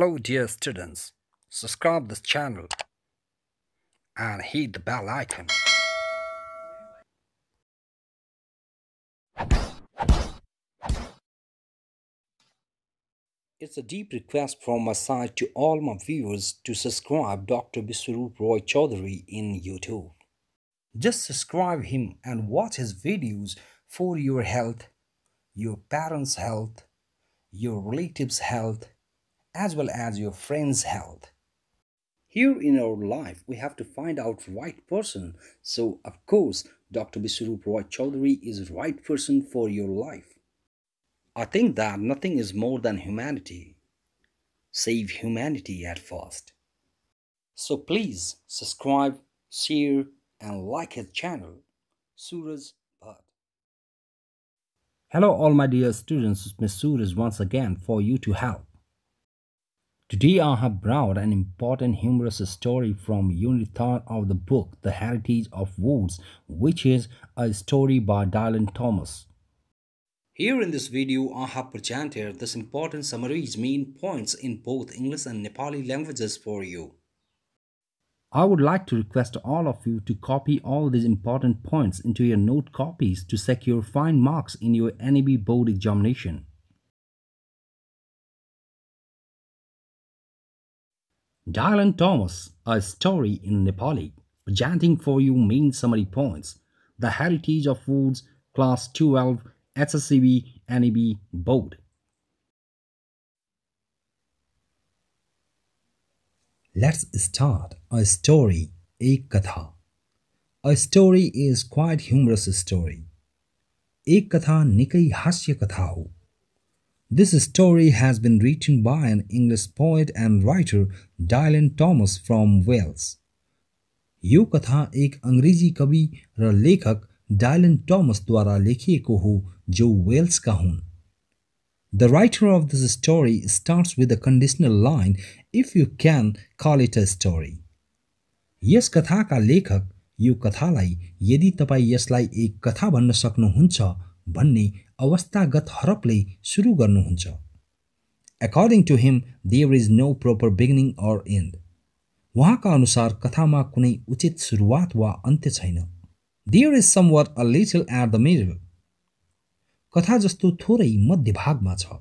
Hello dear students, subscribe this channel and hit the bell icon. It's a deep request from my side to all my viewers to subscribe Dr. Biswarup Roy Chaudhary in YouTube. Just subscribe him and watch his videos for your health, your parents' health, your relatives' health, as well as your friends' health. Here in our life, we have to find out right person. So, of course, Dr. Biswarup Roy Chaudhary is right person for your life. I think that nothing is more than humanity. Save humanity at first. So please subscribe, share, and like his channel, Suraj Bhatt. Hello, all my dear students. Miss Suraj once again for you to help. Today I have brought an important humorous story from Unit 3 of the book The Heritage of Woods, which is a story by Dylan Thomas. Here in this video, I have presented this important summary's main points in both English and Nepali languages for you. I would like to request all of you to copy all these important points into your note copies to secure fine marks in your NEB board examination. Dylan Thomas, a story in Nepali, presenting for you main summary points. The Heritage of Woods, Class 12, SSCB NEB Board. Let's start a story, एक कथा. A story is quite humorous story. एक कथा निकै हास्य कथा हो. This story has been written by an English poet and writer Dylan Thomas from Wales. यो कथा एक अङ्ग्रेजी कवि र लेखक डायलन टॉमसद्वारा लेखिएको हो जो वेल्सका हुन् The writer of this story starts with a conditional line if you can call it a story. यस कथाका लेखक यो कथालाई यदि तपाईँ यसलाई एक कथा भन्न सक्नुहुन्छ भन्ने अवस्थागत हरपले सुरु गर्नुहुन्छ According to him, there is no proper beginning or end. उहाँका अनुसार कथामा कुनै उचित सुरुवात वा अन्त्य छैन There is somewhat a little at the middle. कथा जस्तो थोरै मध्यभागमा छ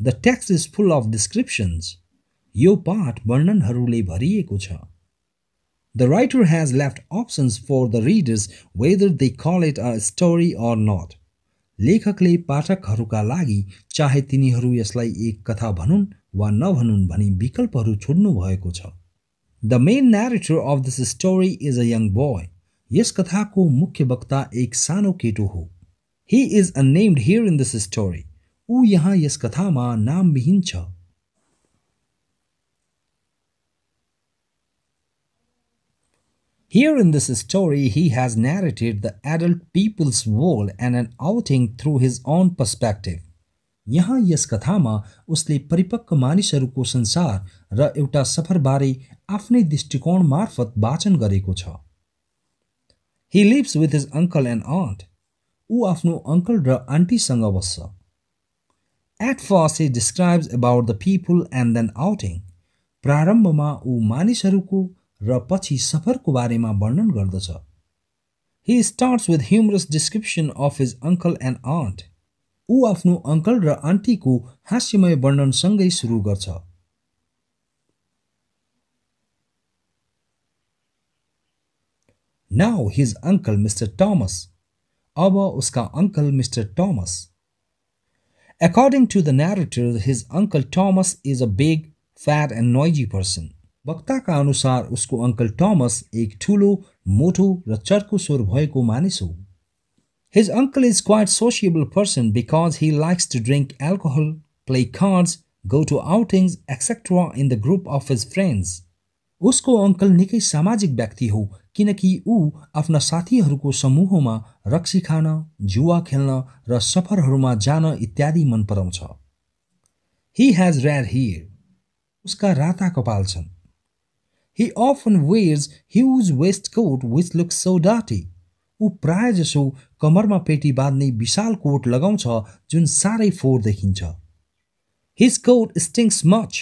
The text is full of descriptions. यो पाठ वर्णनहरूले भरिएको छ The writer has left options for the readers whether they call it a story or not. लेखकले पाठकहरूका लागि चाहे तिनीहरू यसलाई एक कथा भनुन् वा नभनुन् भनी विकल्पहरू छोड्नु भएको छ the main narrator of this story is a young boy यस कथाको मुख्य वक्ता एक सानो केटो हो he is unnamed here in this story ऊ यहाँ यस कथामा नामविहीन छ Here in this story, he has narrated the adult people's world and an outing through his own perspective. यहाँ यस कथामा उसले परिपक्व मानिसहरूको संसार र एउटा सफरबारे आफ्नै दृष्टिकोण मार्फत वाचन गरेको छ he lives with his uncle and aunt ऊ आफ्नो अङ्कल र आन्टीसँग बस्छ at first he describes about the people and then outing प्रारम्भमा ऊ मानिसहरूको र पछि सफरको बारेमा वर्णन गर्दछ। He starts with humorous description of his uncle and aunt ऊ आफ्नो अङ्कल र आन्टीको हास्यमय वर्णनसँगै सुरु गर्छ। Now his uncle mister Thomas अब उसका uncle mister Thomas According to the narrator, his uncle Thomas is a big, fat, and noisy person. वक्ताका अनुसार उसको अङ्कल टमस एक ठुलो मोटो र चर्को स्वर भएको मानिस हो। His uncle is quite sociable person because he likes to drink alcohol play cards go to outings etcetera in the group of his friends उसको अङ्कल निकै सामाजिक व्यक्ति हो किनकि ऊ आफ्ना साथीहरूको समूहमा रक्सी खान जुवा खेल्न र सफरहरूमा जान इत्यादि मन पराउँछ। हि हेज रेड हियर उसका राता कपाल छन्। He often wears huge waistcoat which looks so dirty. ऊ प्राय जसो कमरमा पेटी बाँध्ने विशाल कोट लगाउँछ जुन साह्रै फोहोर देखिन्छ His coat stinks much.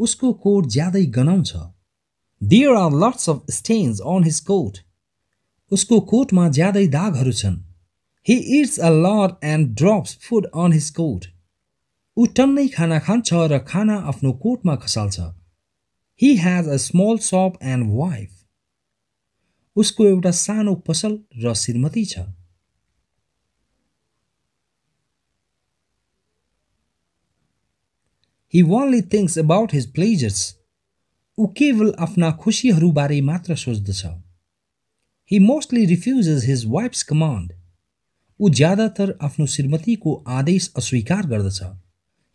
उसको कोट ज्यादै गनाउँछ There are lots of stains on his coat. उसको कोटमा ज्यादै दागहरू छन् He eats a lot and drops food on his coat. ऊ टन्नै खाना खान्छ र खाना आफ्नो कोटमा खसाल्छ He has a small shop and wife. उसको एउटा सानो पसल र श्रीमती छ He only thinks about his pleasures. ऊ केवल आफ्ना खुसीहरूबारे मात्र सोच्दछ He mostly refuses his wife's command. ऊ ज़्यादातर आफ्नो श्रीमतीको आदेश अस्वीकार गर्दछ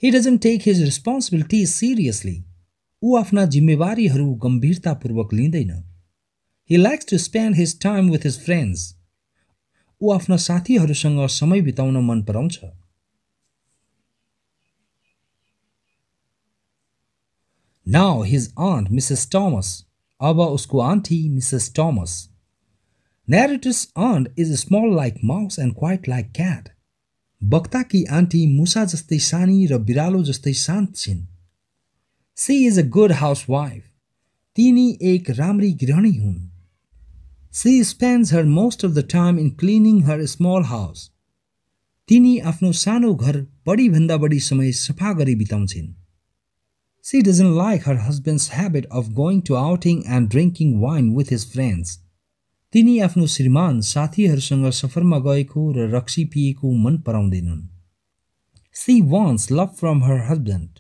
He doesn't take his responsibilities seriously. ऊ आफ्ना जिम्मेवारीहरू गम्भीरतापूर्वक लिँदैन He likes to spend his time with his friends. ऊ आफ्ना साथीहरूसँग समय बिताउन मन पराउँछ Now his aunt, Mrs. Thomas. अब उसको aunty Mrs. Thomas. Narrator's aunt is small like mouse and quite like cat. बक्ताकी आन्टी मुसा जस्तै सानी र बिरालो जस्तै शान्त छिन् She is a good housewife तिनी एक राम्री गृहिणी हुन् she spends her most of the time in cleaning her small house तिनी आफ्नो सानो घर बढीभन्दा बढी समय सफा गरी बिताउँछिन् She doesn't like her husband's habit of going to outing and drinking wine with his friends. तिनी आफ्नो श्रीमान साथीहरूसँग सफरमा गएको र रक्सी पिएको मन पराउँदैनन् she wants love from her husband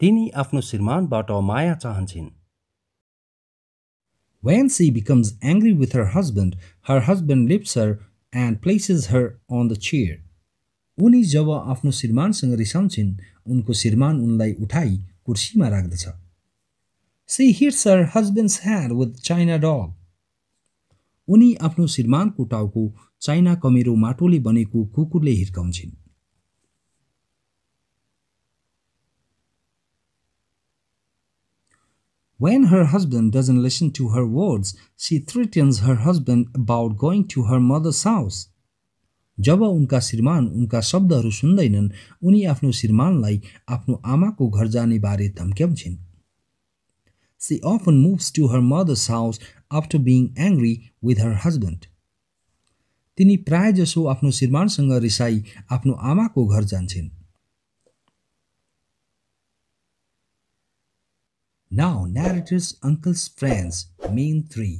तिनी आफ्नो श्रीमानबाट माया चाहन्छन् When she becomes angry with her husband, her husband lifts her and places her on the chair. उनी जब आफ्नो श्रीमानसँग रिसाउँछिन् उनको श्रीमान उनलाई उठाई कुर्सीमा राख्दछ She hits her husband's head with china dog. उनी आफ्नो श्रीमानको टाउको चाइना कमेरो माटोले बनेको कुकुरले हिर्काउँछिन् When her husband doesn't listen to her words, she threatens her husband about going to her mother's house. जब उनका श्रीमान उनका शब्दहरू सुन्दैनन् उनी आफ्नो श्रीमानलाई आफ्नो आमाको घर जाने बारे धम्क्याउँछिन् She often moves to her mother's house after being angry with her husband. तिनी प्रायजसो आफ्नो श्रीमानसँग रिसाई आफ्नो आमाको घर जान्छन् Now narrator's uncle's friends main three.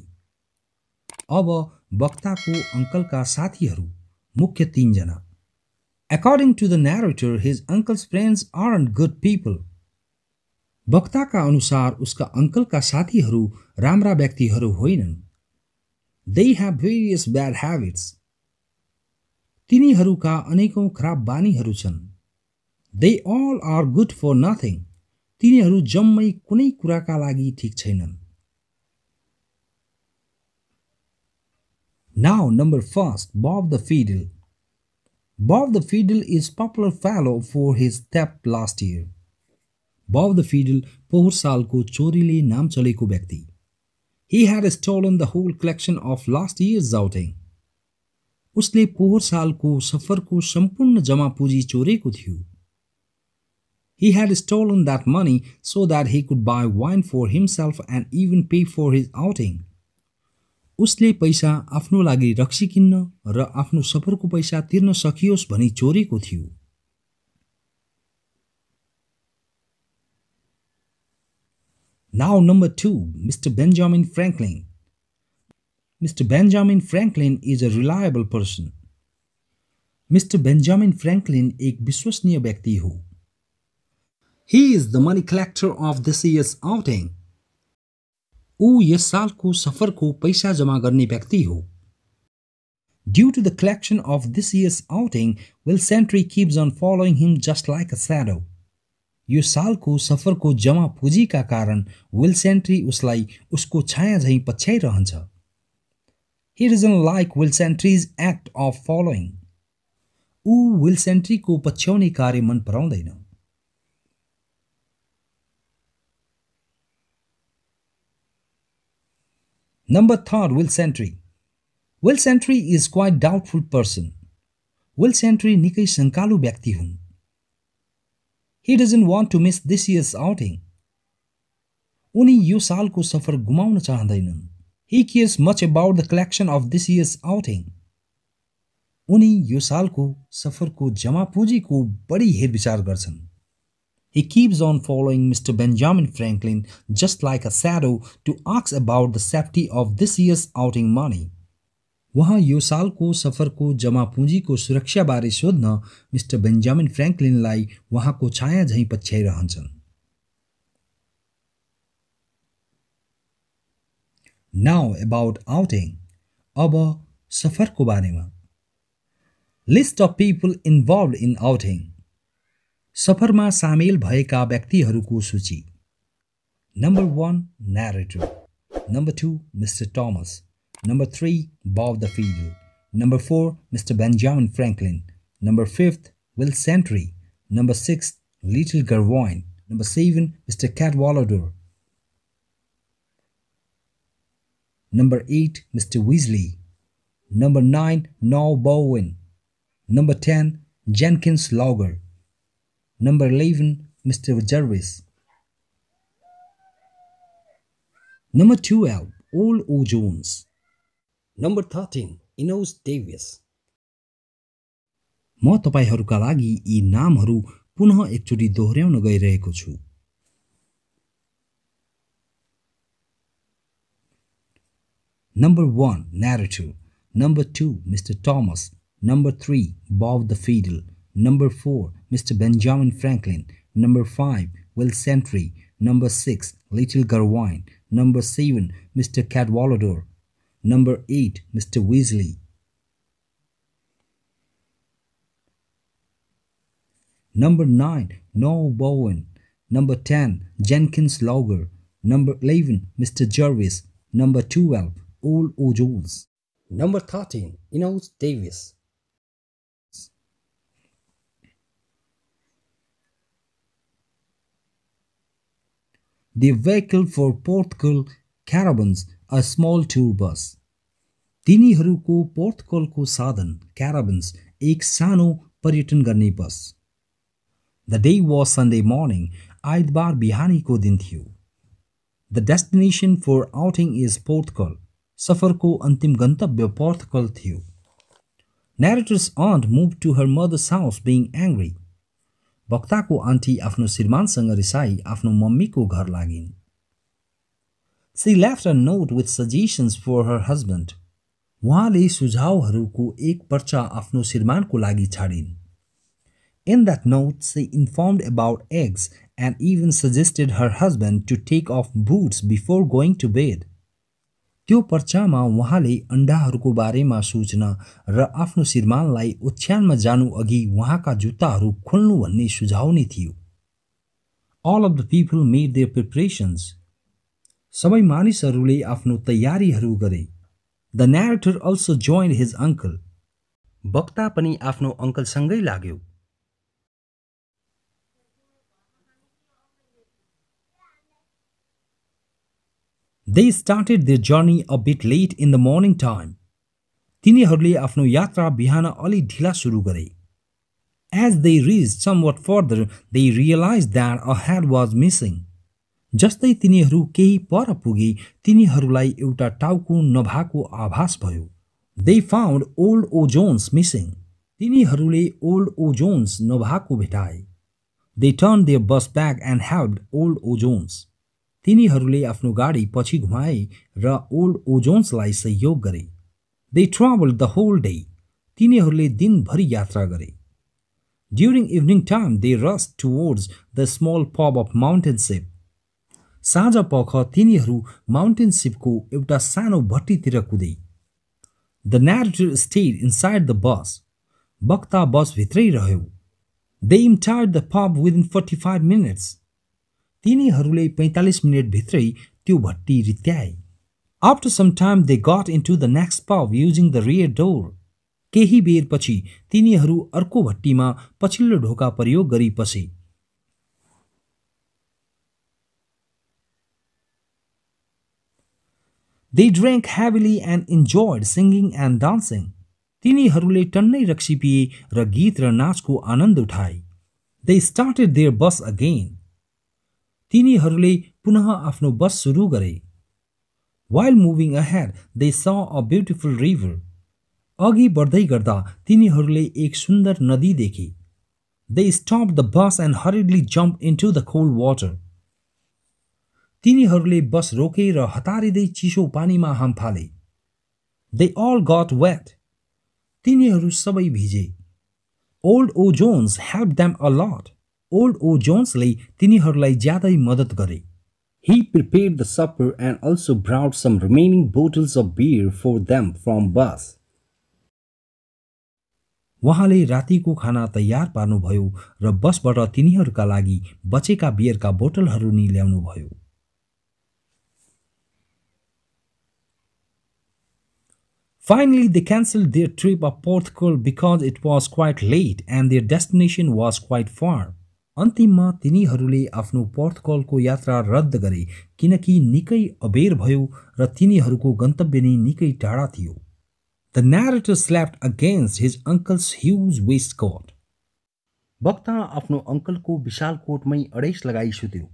अब वक्ताको अङ्कलका साथीहरू मुख्य तीनजना। According to the narrator, his uncle's friends aren't good people. वक्ताका अनुसार उसका अङ्कलका साथीहरू राम्रा व्यक्तिहरू होइनन्। They have various bad habits तिनीहरूका अनेकौँ खराब बानीहरू छन्। They all are good for nothing तिनीहरू जम्मै कुनै कुराका लागि ठिक छैनन् Bob the Fiddle. Bob the Fiddle is popular fellow for his theft last year. Bob the Fiddle पोहोर सालको चोरीले नाम चलेको व्यक्ति He had stolen the whole collection of last year's outing. उसले पोहोर सालको सफरको सम्पूर्ण जमा पुँजी चोरेको थियो He had stolen that money so that he could buy wine for himself and even pay for his outing. उसले पैसा आफ्नो लागि रक्सी किन्न र आफ्नो सफरको पैसा तिर्न सकियोस् भनी चोरेको थियो Now, number two, Mr. Benjamin Franklin. Mr. Benjamin Franklin is a reliable person. Mr. Benjamin Franklin एक विश्वसनीय व्यक्ति हो He is the money collector of this year's outing. ऊ यस सालको सफरको पैसा जमा गर्ने व्यक्ति हो Due to the collection of this year's outing, Will Sentry keeps on following him just like a shadow. यो सालको सफरको जमा पुँजीका कारण विल सेन्ट्री उसलाई उसको छाया झैँ पछ्याइरहन्छ he doesn't like Will Sentry's act of following ऊ विल सेन्ट्रीको पछ्याउने कार्य मन पराउँदैन number third Will Sentry Will Sentry is quite doubtful person Will Sentry निकै शङ्कालु व्यक्ति हुन्। He doesn't want to miss this year's outing. उनी यो सालको सफर गुमाउन चाहँदैनन्। He cares much about the collection of this year's outing उनी यो सालको सफरको जमा पुँजीको बढी हेरविचार गर्छन्। He keeps on following Mr. Benjamin Franklin just like a shadow to ask about the safety of this year's outing money. उहाँ यो सालको सफरको जमा पुँजीको सुरक्षाबारे सोध्न मिस्टर बेन्जामिन फ्रेङ्कलिनलाई उहाँको छाया झैँ पछ्याइरहन्छन् नाउ अबाउट आउटिङ अब सफरको बारेमा list of people involve in outing सफरमा सामेल भएका व्यक्तिहरूको सूची number one narrator number two mister Thomas number three Bob the fiddle number four mister Benjamin Franklin number fifth Will Sentry number six little Garvine number seven mister Cat Valador Number 8, Mr. Weasley. Number 9, Noel Bowen. Number 10, Jenkins Logger. Number eleven mister Jervis number twelve old O Jones number thirteen in म तपाईँहरूका लागि यी नामहरू पुनः एकचोटि दोहोऱ्याउन गइरहेको छु। Number one native number two mister Thomas number three Bob the field number four Mr. Benjamin Franklin. Number 5, Will Sentry. Number 6, Little Garwine. Number 7, Mr. Cadwallader. Number 8, Mr. Weasley. Number 9, Noel Bowen. Number 10, Jenkins Logger. Number 11, Mr. Jervis. Number 12, Old O. Jones. Number 13, Enos Davis. The vehicle for Portugal Caravans, a small tour bus. तिनीहरूको पोर्तुगलको साधन क्याराबन्स एक सानो पर्यटन गर्ने bus the day was Sunday morning आइतबार बिहानीको दिन थियो the destination for outing is Portugal सफरको अन्तिम गन्तव्य पोर्तुगल थियो narrator's aunt move to her mother's house being angry वक्ताको आन्टी आफ्नो श्रीमानसँग रिसाई आफ्नो मम्मीको घर लागिन् she left a note with suggestions for her husband उहाँले सुझावहरूको एक पर्चा आफ्नो श्रीमानको लागि छाडिन् In that note, she informed about eggs and even suggested her husband to take off boots before going to bed. त्यो पर्चामा उहाँले अन्डाहरूको बारेमा सूचना र आफ्नो श्रीमानलाई ओछ्यानमा जानु अघि उहाँका जुत्ताहरू खोल्नु भन्ने सुझाउ नै थियो। All of the people made their preparations सबै मानिसहरूले आफ्नो तयारीहरू गरे। The narrator also join his uncle वक्ता पनि आफ्नो अङ्कलसँगै लाग्यो। They started their journey a bit late in the morning time. तिनीहरूले आफ्नो यात्रा बिहान अलि ढिला सुरु गरे। As they reached somewhat further, they realized that a head was missing. जस्तै तिनीहरू केही पर पुगे तिनीहरूलाई एउटा टाउको नभएको आभास भयो। They found old O Jones missing तिनीहरूले ओल्ड ओ जोन्स नभएको भेटाए। They turn their bus back and help old O Jones तिनीहरूले आफ्नो गाडी पछि घुमाए र ओल्ड ओजोन्सलाई सहयोग गरे। They travel the whole day तिनीहरूले दिनभरि यात्रा गरे। During evening time they rush towards the small pub of Mountain Sheep साँझ पख तिनीहरू माउन्टेनसिपको एउटा सानो भट्टीतिर कुदे। The narrator stayed inside the bus वक्ता बसभित्रै रह्यो। They entire the pub within forty five minutes तिनीहरूले पैँतालिस मिनटभित्रै त्यो भट्टी रित्याए। After some time they got in to the next pub using the rear door केही बेरपछि तिनीहरू अर्को भट्टीमा पछिल्लो ढोका प्रयोग गरी पसे they drank heavily and enjoyed singing and dancing तिनीहरूले टन्नै रक्सी पिए र गीत र नाचको आनन्द उठाए। They started their bus again तिनीहरूले पुनः आफ्नो बस सुरु गरे। While moving ahead they saw a beautiful river अघि बढ्दै गर्दा तिनीहरूले एक सुन्दर नदी देखे। They stop the bus and hurriedly jump into the cold water तिनीहरूले बस रोके र हतारिँदै चिसो पानीमा हाम फाले। दे अल गट वेट तिनीहरू सबै भिजे। Old O Jones help them a lot old O जोन्सले तिनीहरूलाई ज्यादै मद्दत गरे He prepared the supper and also brought some remaining bottles of beer for them from bus. उहाँले रातिको खाना तयार पार्नुभयो र बसबाट तिनीहरूका लागि बचेका बियरका बोतलहरू नि ल्याउनुभयो Finally, they cancelled their trip of Portugal because it was quite late and their destination was quite far. अन्तिममा तिनीहरूले आफ्नो पोर्तुगलको यात्रा रद्द गरे किनकि निकै अबेर भयो र तिनीहरूको गन्तव्य नै निकै टाढा थियो। The narrator slept against his uncle's huge waistcoat वक्ता आफ्नो अङ्कलको विशाल कोटमै अडेस लगाई सुत्यो।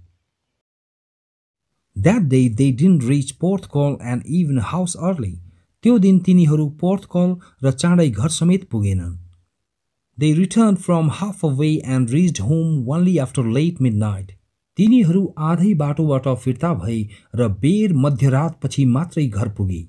That day they didn't reach Porthcawl and even house early त्यो दिन तिनीहरू पोर्टकल र चाँडै घर समेत पुगेनन्। they return from half a way and reached home only after late midnight तिनीहरू आधै बाटोबाट फिर्ता भए र बेर मध्यरातपछि मात्रै घर पुगे